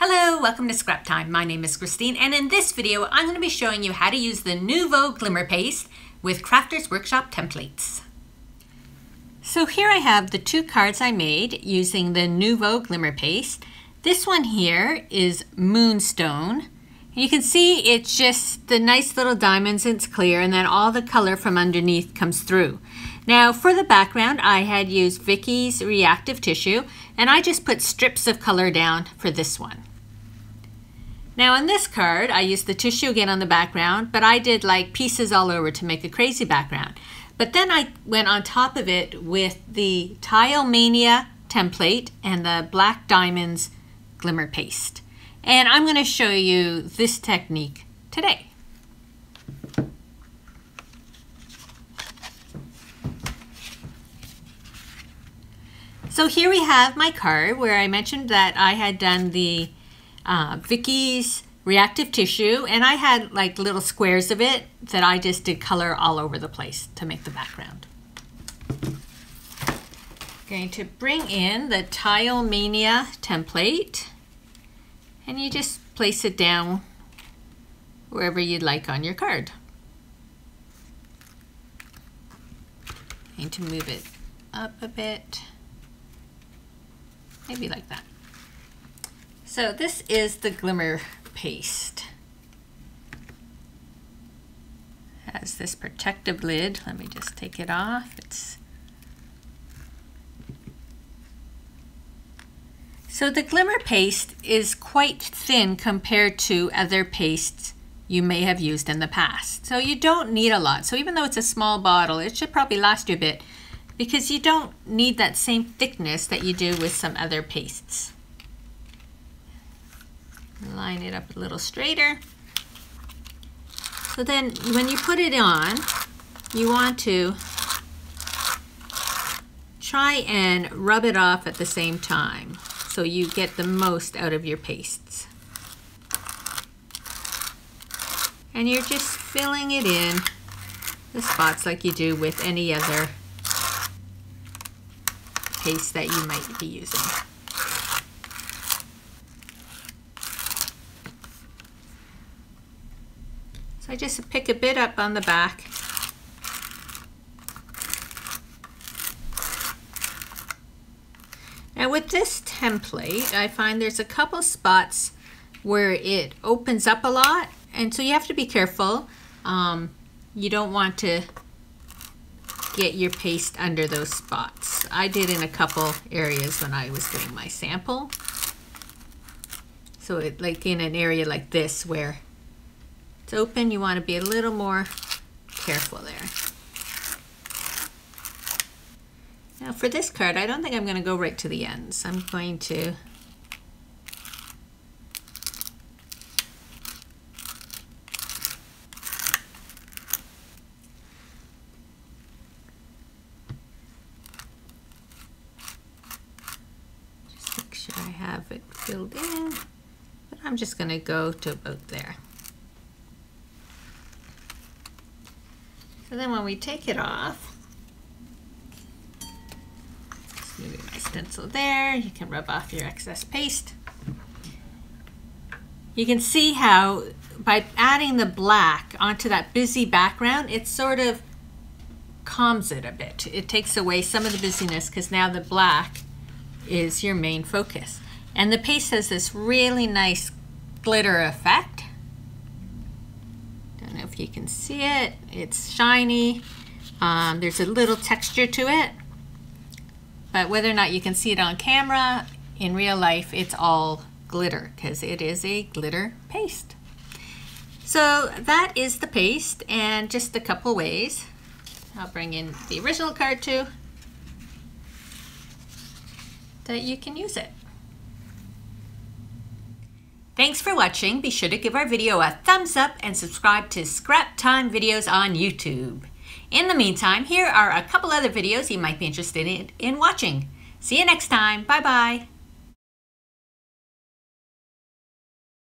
Hello, welcome to Scrap Time. My name is Christine and in this video I'm going to be showing you how to use the Nuvo Glimmer Paste with Crafters Workshop templates. So here I have the two cards I made using the Nuvo Glimmer Paste. This one here is Moonstone. You can see it's just the nice little diamonds it's clear and then all the color from underneath comes through. Now for the background I had used Vicki's reactive tissue and I just put strips of color down for this one. Now on this card, I used the tissue again on the background, but I did like pieces all over to make a crazy background. But then I went on top of it with the Tile Mania template and the Black Diamonds Glimmer Paste. And I'm going to show you this technique today. So here we have my card where I mentioned that I had done the uh, Vicki's reactive tissue and I had like little squares of it that I just did color all over the place to make the background. Going to bring in the Tile Mania template and you just place it down wherever you'd like on your card. Going to move it up a bit, maybe like that. So this is the glimmer paste. Has this protective lid. Let me just take it off. It's So the glimmer paste is quite thin compared to other pastes you may have used in the past. So you don't need a lot. So even though it's a small bottle, it should probably last you a bit because you don't need that same thickness that you do with some other pastes. Line it up a little straighter. So then when you put it on, you want to try and rub it off at the same time so you get the most out of your pastes. And you're just filling it in the spots like you do with any other paste that you might be using. So I just pick a bit up on the back. Now with this template, I find there's a couple spots where it opens up a lot, and so you have to be careful. Um, you don't want to get your paste under those spots. I did in a couple areas when I was doing my sample. So it, like in an area like this where it's open, you want to be a little more careful there. Now for this card, I don't think I'm going to go right to the ends. I'm going to just make sure I have it filled in. But I'm just going to go to about there. So then when we take it off, moving my stencil there, you can rub off your excess paste. You can see how by adding the black onto that busy background, it sort of calms it a bit. It takes away some of the busyness because now the black is your main focus. And the paste has this really nice glitter effect if you can see it. It's shiny. Um, there's a little texture to it. But whether or not you can see it on camera, in real life, it's all glitter because it is a glitter paste. So that is the paste and just a couple ways. I'll bring in the original card too that you can use it. Thanks for watching. Be sure to give our video a thumbs up and subscribe to Scrap Time videos on YouTube. In the meantime, here are a couple other videos you might be interested in, in watching. See you next time. Bye-bye.